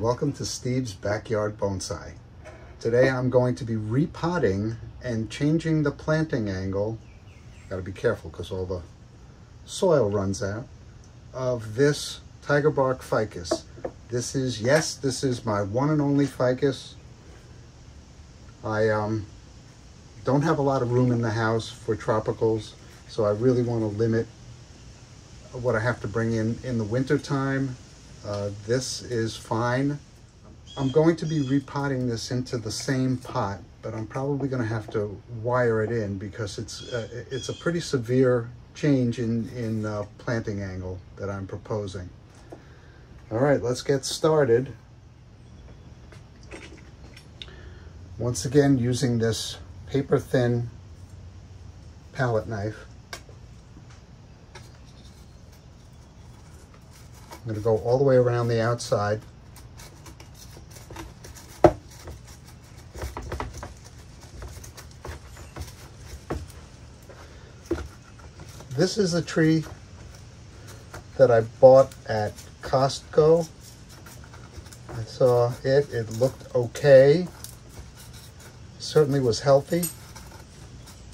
Welcome to Steve's Backyard Bonsai. Today I'm going to be repotting and changing the planting angle, gotta be careful because all the soil runs out, of this tiger bark ficus. This is, yes, this is my one and only ficus. I um, don't have a lot of room in the house for tropicals, so I really want to limit what I have to bring in in the winter time. Uh, this is fine. I'm going to be repotting this into the same pot, but I'm probably going to have to wire it in because it's uh, it's a pretty severe change in in uh, planting angle that I'm proposing. All right, let's get started. Once again, using this paper thin palette knife. I'm going to go all the way around the outside. This is a tree that I bought at Costco. I saw it, it looked okay. Certainly was healthy.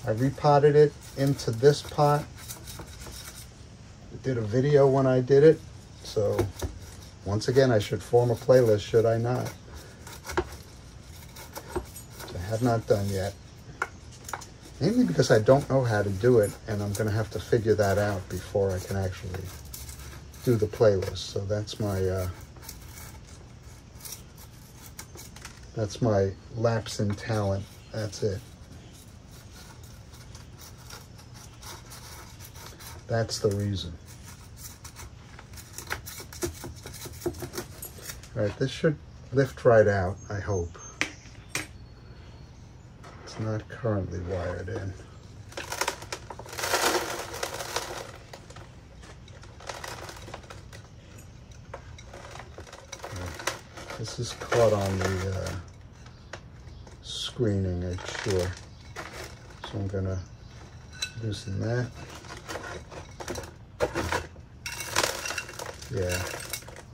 I repotted it into this pot. I did a video when I did it. So once again, I should form a playlist, should I not? I have not done yet. Mainly because I don't know how to do it and I'm gonna have to figure that out before I can actually do the playlist. So that's my, uh, that's my lapse in talent. That's it. That's the reason. All right, this should lift right out, I hope. It's not currently wired in. This is caught on the uh, screening, I'm sure. So I'm gonna loosen that. Yeah,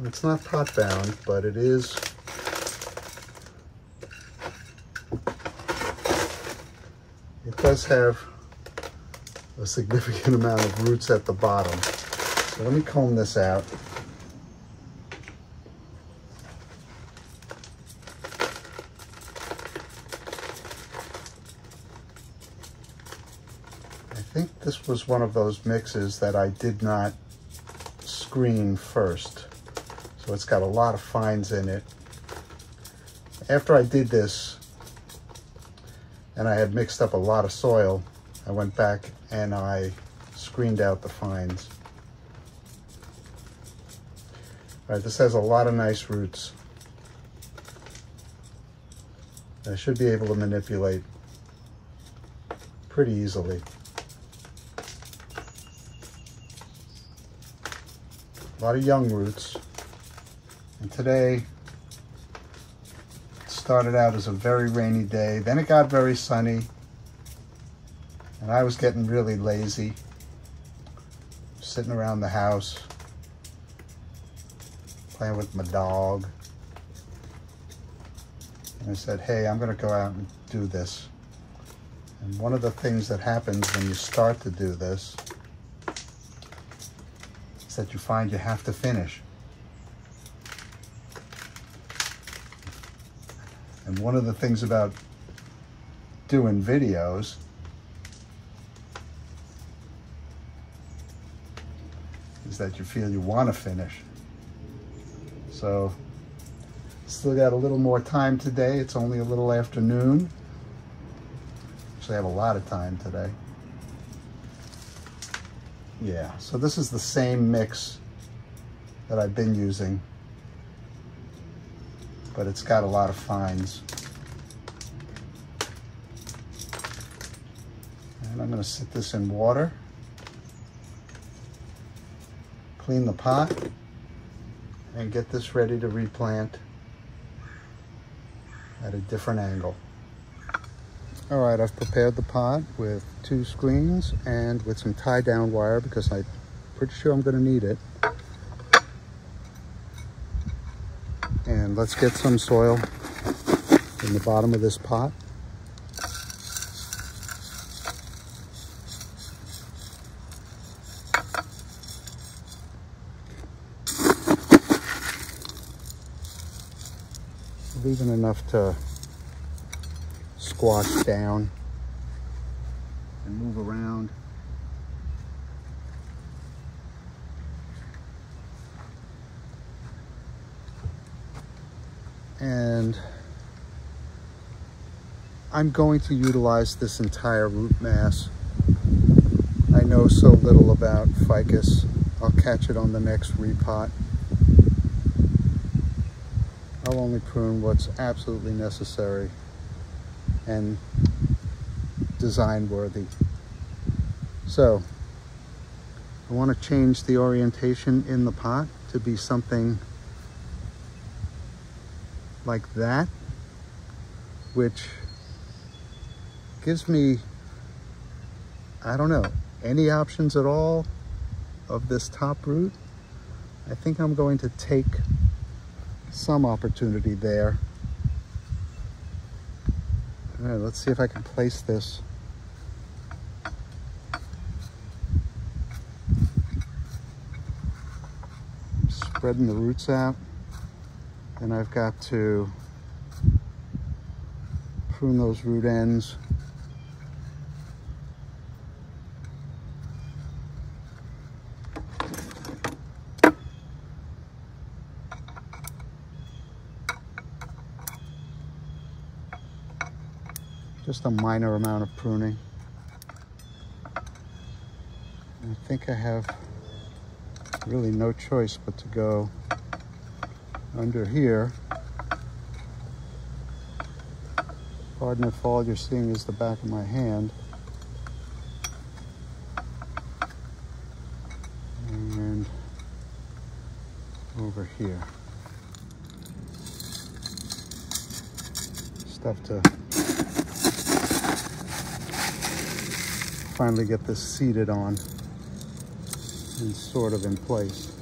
it's not pot bound, but it is it does have a significant amount of roots at the bottom. So let me comb this out. I think this was one of those mixes that I did not screen first. So it's got a lot of fines in it. After I did this, and I had mixed up a lot of soil, I went back and I screened out the fines. All right, this has a lot of nice roots. I should be able to manipulate pretty easily. A lot of young roots. And today started out as a very rainy day. Then it got very sunny. And I was getting really lazy. Sitting around the house. Playing with my dog. And I said, hey, I'm going to go out and do this. And one of the things that happens when you start to do this is that you find you have to finish. And one of the things about doing videos is that you feel you want to finish. So still got a little more time today. It's only a little afternoon. Actually, I have a lot of time today. Yeah, so this is the same mix that I've been using but it's got a lot of fines. And I'm gonna sit this in water, clean the pot, and get this ready to replant at a different angle. All right, I've prepared the pot with two screens and with some tie down wire because I'm pretty sure I'm gonna need it. And let's get some soil in the bottom of this pot. Even enough to squash down and move around. And I'm going to utilize this entire root mass. I know so little about ficus. I'll catch it on the next repot. I'll only prune what's absolutely necessary and design worthy. So I want to change the orientation in the pot to be something like that, which gives me, I don't know, any options at all of this top root. I think I'm going to take some opportunity there. All right, let's see if I can place this. Spreading the roots out. Then I've got to prune those root ends. just a minor amount of pruning. I think I have really no choice but to go under here. Pardon if all you're seeing is the back of my hand. And over here. Stuff to finally get this seated on and sort of in place.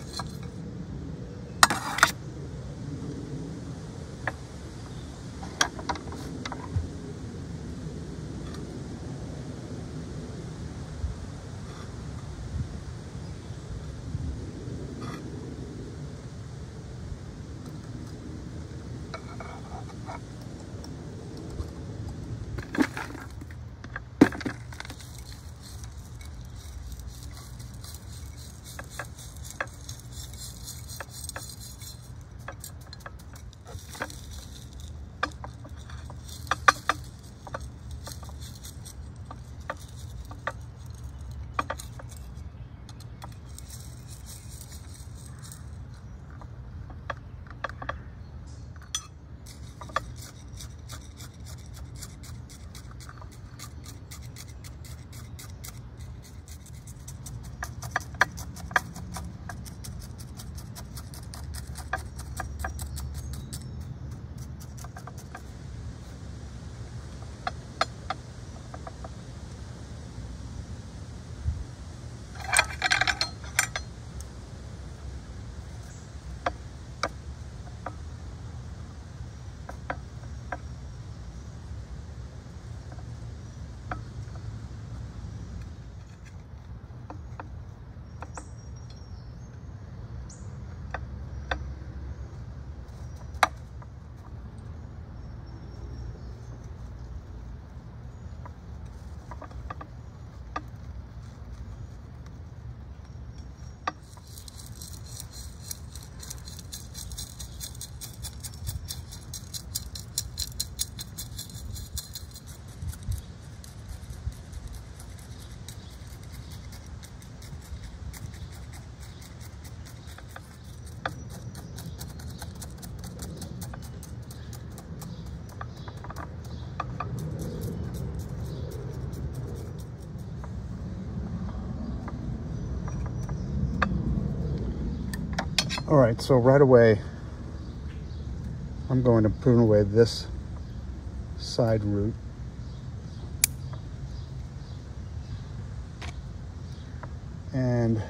All right, so right away, I'm going to prune away this side root. And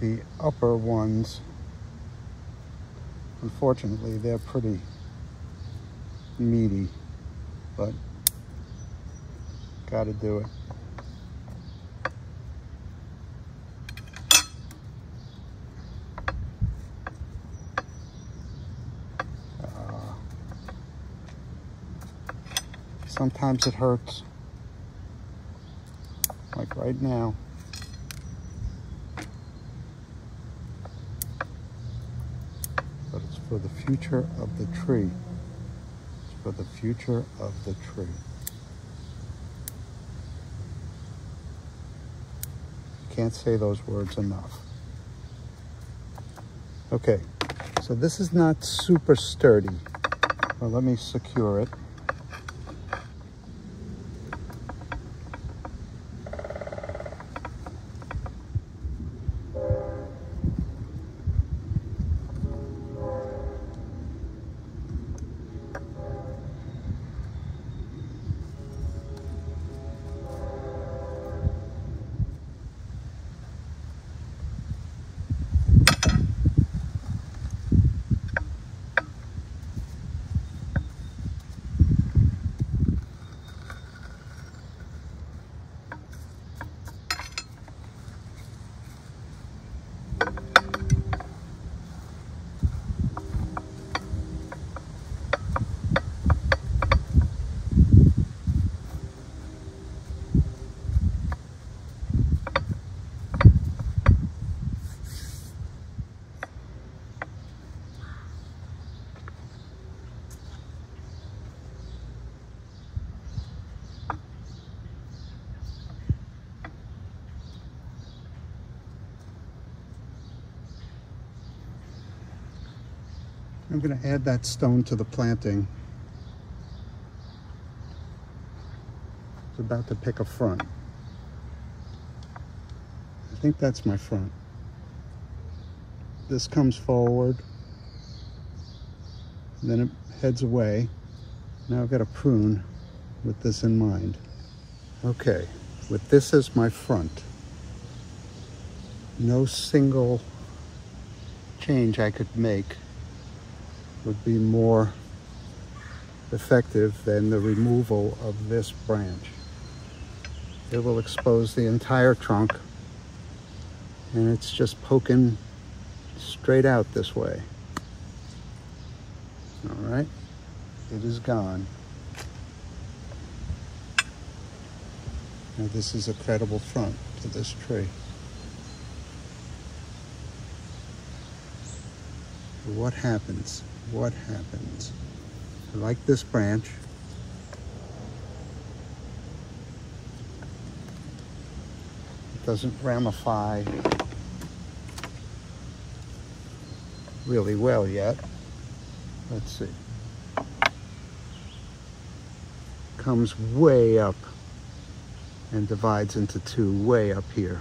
the upper ones Unfortunately, they're pretty meaty, but gotta do it. Sometimes it hurts, like right now. But it's for the future of the tree. It's for the future of the tree. Can't say those words enough. Okay, so this is not super sturdy. Well, let me secure it. I'm going to add that stone to the planting. It's about to pick a front. I think that's my front. This comes forward, then it heads away. Now I've got a prune with this in mind. Okay, with this as my front, no single change I could make would be more effective than the removal of this branch. It will expose the entire trunk and it's just poking straight out this way. All right, it is gone. Now this is a credible front to this tree. What happens? what happens. I like this branch. It doesn't ramify really well yet. Let's see. Comes way up and divides into two way up here.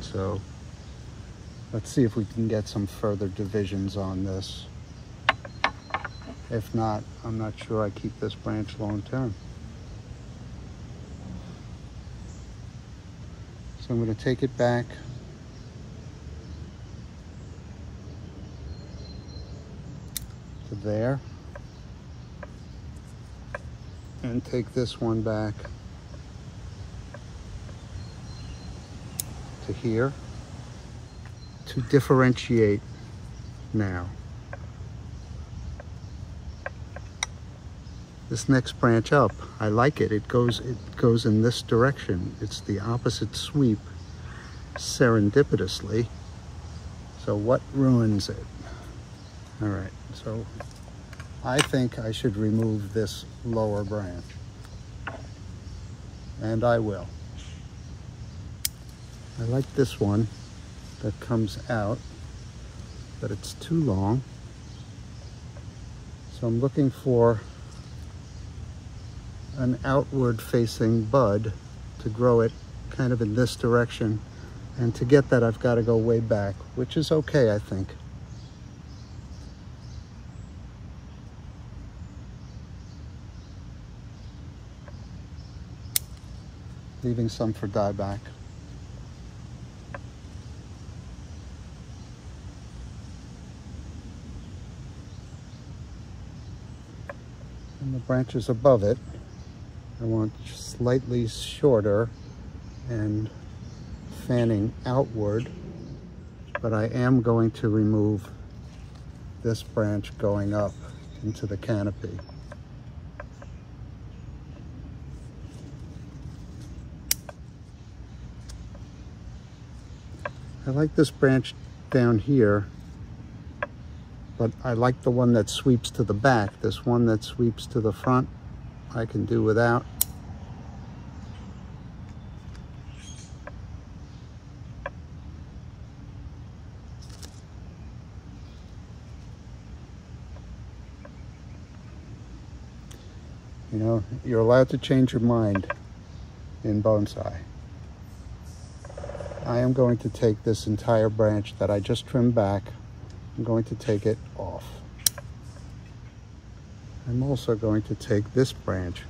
So let's see if we can get some further divisions on this. If not, I'm not sure I keep this branch long term. So I'm going to take it back. To there. And take this one back to here to differentiate now. this next branch up. I like it. It goes it goes in this direction. It's the opposite sweep serendipitously. So what ruins it? All right, so I think I should remove this lower branch. And I will. I like this one that comes out, but it's too long. So I'm looking for an outward facing bud to grow it kind of in this direction. And to get that, I've got to go way back, which is okay, I think. Leaving some for dieback. Branches above it, I want slightly shorter and fanning outward, but I am going to remove this branch going up into the canopy. I like this branch down here, but I like the one that sweeps to the back. This one that sweeps to the front, I can do without. You know, you're allowed to change your mind in bonsai. I am going to take this entire branch that I just trimmed back. I'm going to take it off. I'm also going to take this branch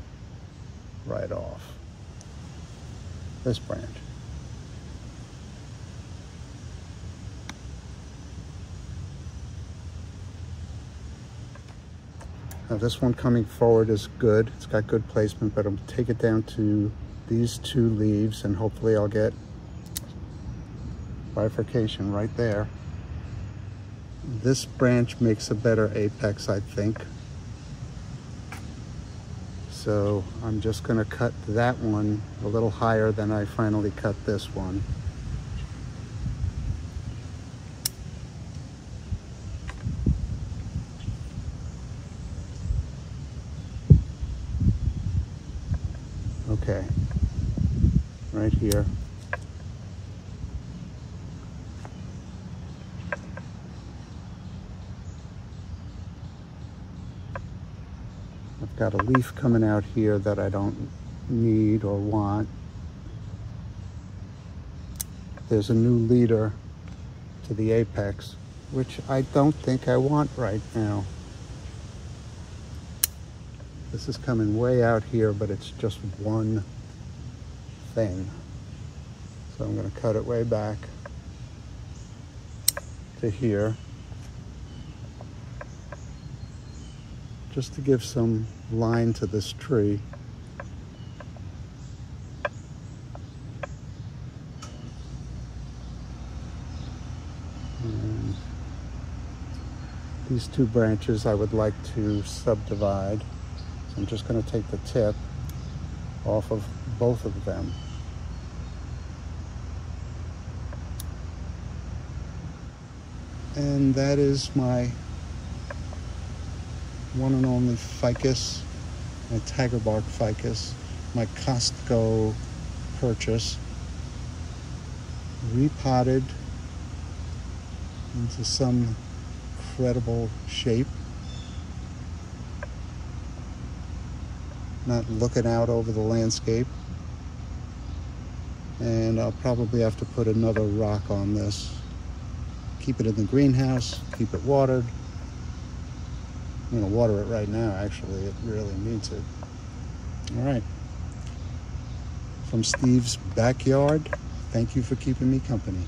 right off. This branch. Now this one coming forward is good. It's got good placement, but I'm gonna take it down to these two leaves and hopefully I'll get bifurcation right there. This branch makes a better apex, I think. So I'm just gonna cut that one a little higher than I finally cut this one. Okay, right here. Got a leaf coming out here that I don't need or want. There's a new leader to the apex, which I don't think I want right now. This is coming way out here, but it's just one thing. So I'm gonna cut it way back to here. Just to give some line to this tree. These two branches I would like to subdivide. I'm just going to take the tip off of both of them. And that is my one and only ficus, my tiger bark ficus, my Costco purchase, repotted into some credible shape. not looking out over the landscape. And I'll probably have to put another rock on this. Keep it in the greenhouse, keep it watered. I'm gonna water it right now, actually. It really needs it. All right. From Steve's backyard, thank you for keeping me company.